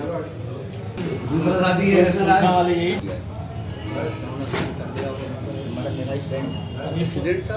दूसरा शादी है मेरा फ्रेंड स्टूडेंट था